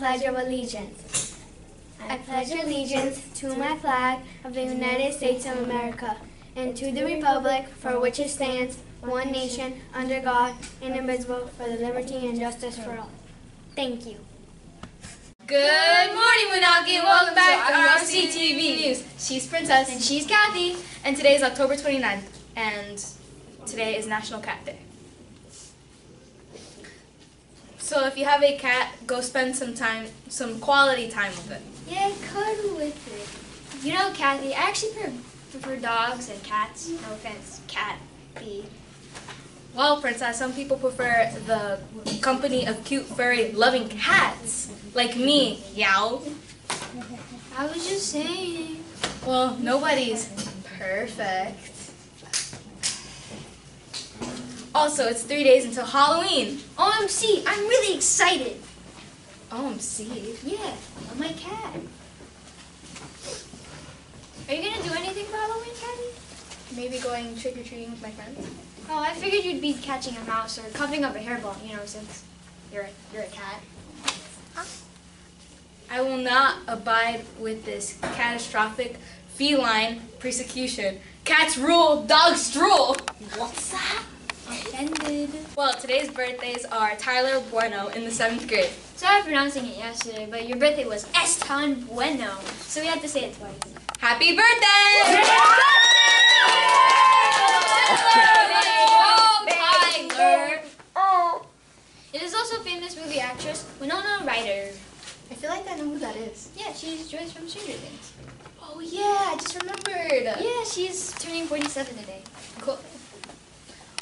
Pledge of Allegiance. I pledge allegiance to my flag of the United States of America and to the republic for which it stands, one nation, under God, indivisible, for the liberty and justice for all. Thank you. Good morning, Moonaki, and welcome back to RCTV News. She's Princess. And she's Kathy. And today is October 29th, and today is National Cat Day. So if you have a cat, go spend some time, some quality time with it. Yeah, cuddle with it. You know, Kathy, I actually prefer, prefer dogs and cats. No offense, cat, bee. Well, Princess, some people prefer the company of cute, furry, loving cats, like me. Yow. I was just saying. Well, nobody's perfect. Also, it's three days until Halloween. OMC, I'm really excited. OMC. Yeah, on my cat. Are you gonna do anything for Halloween, Kathy? Maybe going trick or treating with my friends. Oh, I figured you'd be catching a mouse or cuffing up a hairball, you know, since you're a, you're a cat. I will not abide with this catastrophic feline persecution. Cats rule, dogs drool. What's that? Offended. Well, today's birthdays are Tyler Bueno in the seventh grade. Sorry for pronouncing it yesterday, but your birthday was Eston Bueno, so we had to say it twice. Happy birthday! Tyler! It is also famous movie actress Winona Ryder. I feel like I know who that is. Yeah, she's Joyce from Stranger Things. Oh yeah, I just remembered. Yeah, she's turning 47 today. Cool.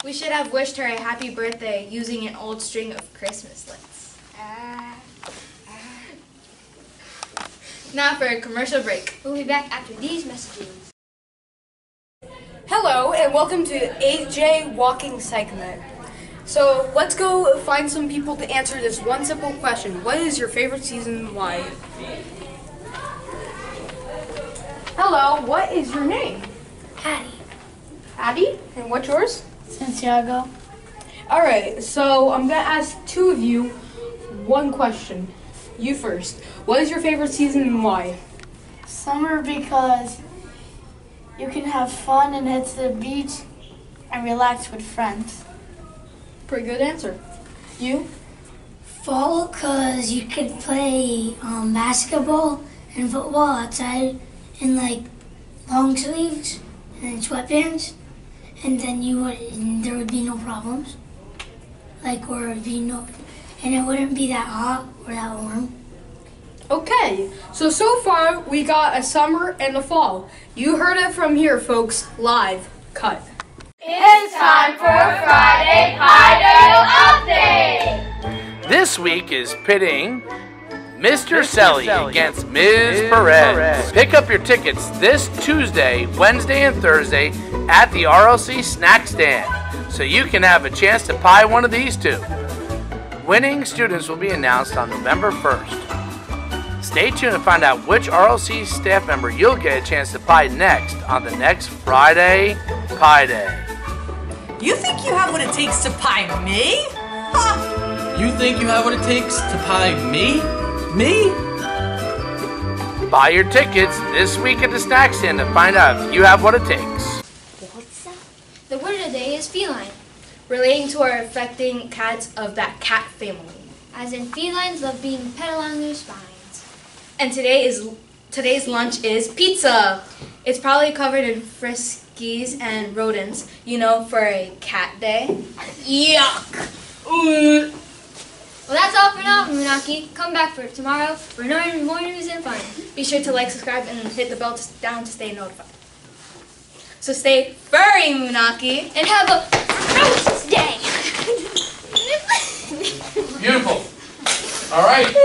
We should have wished her a happy birthday using an old string of Christmas lights. Ah. Now for a commercial break. We'll be back after these messages. Hello and welcome to AJ Walking segment. So let's go find some people to answer this one simple question. What is your favorite season and why? Hello, what is your name? Hattie. Addie? And what's yours? Santiago. Alright, so I'm gonna ask two of you one question. You first. What is your favorite season and why? Summer because you can have fun and head to the beach and relax with friends. Pretty good answer. You? Fall because you could play um, basketball and football outside in like long sleeves and sweatpants, and then you would there would be no problems. Like or it'd be no, and it wouldn't be that hot or that warm. Okay, so so far we got a summer and a fall. You heard it from here, folks. Live. Cut. It's time for a Friday Pie Update! This week is pitting Mr. Selly against Ms. Perez. Pick up your tickets this Tuesday, Wednesday, and Thursday at the RLC Snack Stand so you can have a chance to pie one of these two. Winning students will be announced on November 1st. Stay tuned to find out which RLC staff member you'll get a chance to pie next on the next Friday Pie Day. You think you have what it takes to pie me? Ha! You think you have what it takes to pie me? Me? Buy your tickets this week at the snack stand to find out if you have what it takes. The word of the day is feline, Relating to our affecting cats of that cat family. as in felines love being pet along their spines. And today is today's lunch is pizza. It's probably covered in friskies and rodents, you know, for a cat day. Yuck. Ooh. Well, that's all for now, Munaki. Come back for tomorrow for more, news and fun. Be sure to like, subscribe, and hit the bell to, down to stay notified. So stay furry, Munaki, And have a ferocious day! Beautiful. All right.